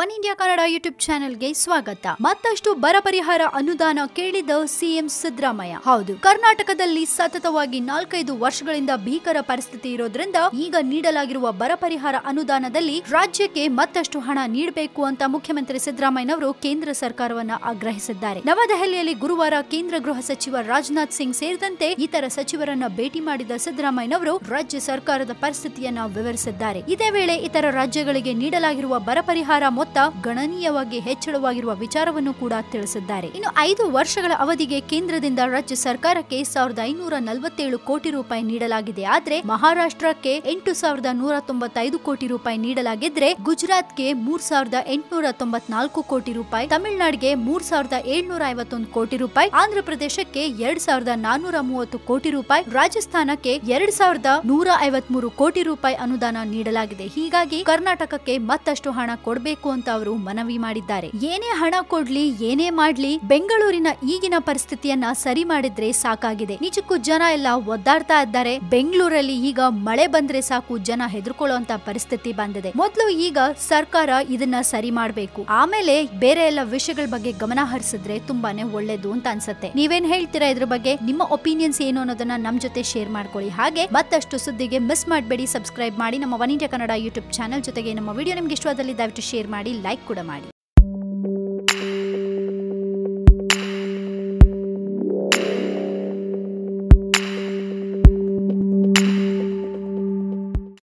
One India Kannada YouTube ಚಾನೆಲ್ಗೆ ಸ್ವಾಗತ. ಮತ್ತಷ್ಟು ಬರ ಪರಿಹಾರ ಅನುದಾನ ಕೇಳಿದ ಸಿಎಂ ಸಿದ್ದರಾಮಯ್ಯ. ಹೌದು, ಕರ್ನಾಟಕದಲ್ಲಿ ಸತತವಾಗಿ ನಾಲ್ಕೈದು ವರ್ಷಗಳಿಂದ ಭೀಕರ ಪರಿಸ್ಥಿತಿ ಇರೋದ್ರಿಂದ ಈಗ ನೀಡಲಾಗಿರುವ ಬರ ಪರಿಹಾರ ಅನುದಾನದಲ್ಲಿ ರಾಜ್ಯಕ್ಕೆ ಮತ್ತಷ್ಟು ಹಣ ನೀಡಬೇಕು ಅಂತ ಮುಖ್ಯಮಂತ್ರಿ ಸಿದ್ದರಾಮಯ್ಯನವರು ಕೇಂದ್ರ ಸರ್ಕಾರವನ್ನ ಆಗ್ರಹಿಸಿದ್ದಾರೆ. ನವದೆಹಲಿಯಲ್ಲಿ ಗುರುವಾರ ಕೇಂದ್ರ ಗೃಹ ಸಚಿವ ರಾಜನಾಥ್ ಸಿಂಗ್ ಸೇರಿದಂತೆ ಇತರ ಸಚಿವರನ್ನ ಭೇಟಿ ಮಾಡಿದ ಸಿದ್ದರಾಮಯ್ಯನವರು ರಾಜ್ಯ ಸರ್ಕಾರದ ಪರಿಸ್ಥಿತಿಯನ್ನ ವಿವರಿಸಿದ್ದಾರೆ. ಇದೇ ವೇಳೆ ಇತರ ರಾಜ್ಯಗಳಿಗೆ ನೀಡಲಾಗಿರುವ ಬರ ಪರಿಹಾರ ಮೊತ್ತ ಗಣನೀಯವಾಗಿ ಹೆಚ್ಚಳವಾಗಿರುವ ವಿಚಾರವನ್ನು ಕೂಡ ತಿಳಿಸಿದ್ದಾರೆ. ಇನ್ನು ಐದು ವರ್ಷಗಳ ಅವಧಿಗೆ ಕೇಂದ್ರದಿಂದ ರಾಜ್ಯ ಸರ್ಕಾರಕ್ಕೆ ಸಾವಿರದ ಐನೂರ ನಲವತ್ತೇಳು ಕೋಟಿ ರೂಪಾಯಿ ನೀಡಲಾಗಿದೆ. ಆದ್ರೆ ಮಹಾರಾಷ್ಟ್ರಕ್ಕೆ ಎಂಟು ಸಾವಿರದ ನೂರ ತೊಂಬತ್ತೈದು ಕೋಟಿ ರೂಪಾಯಿ ನೀಡಲಾಗಿದ್ರೆ ಗುಜರಾತ್ಗೆ ಮೂರ್ ಸಾವಿರದ ಎಂಟುನೂರ ತೊಂಬತ್ನಾಲ್ಕು ಕೋಟಿ ರೂಪಾಯಿ, ತಮಿಳುನಾಡಿಗೆ ಮೂರ್ ಸಾವಿರದ ಏಳ್ನೂರ ಐವತ್ತೊಂದು ಕೋಟಿ ರೂಪಾಯಿ ಆಂಧ್ರ ಪ್ರದೇಶಕ್ಕೆ ಎರಡ್ ಸಾವಿರದ ನಾನೂರ ಮೂವತ್ತು ಕೋಟಿ ರೂಪಾಯಿ, ರಾಜಸ್ಥಾನಕ್ಕೆ ಎರಡ್ ಸಾವಿರದ ನೂರ ಐವತ್ಮೂರು ಕೋಟಿ ರೂಪಾಯಿ ಅನುದಾನ ನೀಡಲಾಗಿದೆ. ಹೀಗಾಗಿ ಕರ್ನಾಟಕಕ್ಕೆ ಮತ್ತಷ್ಟು ಹಣ ಕೊಡಬೇಕು ಅಂತ ಅವರು ಮನವಿ ಮಾಡಿದ್ದಾರೆ. ಏನೇ ಹಣ ಕೊಡ್ಲಿ, ಏನೇ ಮಾಡ್ಲಿ, ಬೆಂಗಳೂರಿನ ಈಗಿನ ಪರಿಸ್ಥಿತಿಯನ್ನ ಸರಿ ಮಾಡಿದ್ರೆ ಸಾಕಾಗಿದೆ. ನಿಜಕ್ಕೂ ಜನ ಎಲ್ಲ ಒದ್ದಾಡ್ತಾ ಇದ್ದಾರೆ. ಬೆಂಗಳೂರಲ್ಲಿ ಈಗ ಮಳೆ ಬಂದ್ರೆ ಸಾಕು, ಜನ ಹೆದರ್ಕೊಳ್ಳುವಂತ ಪರಿಸ್ಥಿತಿ ಬಂದಿದೆ. ಮೊದಲು ಈಗ ಸರ್ಕಾರ ಇದನ್ನ ಸರಿ ಮಾಡ್ಬೇಕು. ಆಮೇಲೆ ಬೇರೆ ಎಲ್ಲ ವಿಷಯಗಳ ಬಗ್ಗೆ ಗಮನ ಹರಿಸಿದ್ರೆ ತುಂಬಾನೇ ಒಳ್ಳೇದು ಅಂತ ಅನ್ಸುತ್ತೆ. ನೀವೇನ್ ಹೇಳ್ತೀರಾ ಇದ್ರ ಬಗ್ಗೆ? ನಿಮ್ಮ ಒಪಿನಿಯನ್ಸ್ ಏನು ಅನ್ನೋದನ್ನ ನಮ್ ಜೊತೆ ಶೇರ್ ಮಾಡ್ಕೊಳ್ಳಿ. ಹಾಗೆ ಮತ್ತಷ್ಟು ಸುದ್ದಿಗೆ ಮಿಸ್ ಮಾಡಬೇಡಿ, ಸಬ್ಸ್ಕ್ರೈಬ್ ಮಾಡಿ. ನಮ್ಮ one India Kannada YouTube channel ಜೊತೆಗೆ ನಮ್ಮ ವಿಡಿಯೋ ನಿಮ್ಗೆ ಇಷ್ಟವಾದಲ್ಲಿ ದಯವಿಟ್ಟು ಶೇರ್ ಮಾಡಿ ಲೈಕ್ ಕೂಡ ಮಾಡಿ.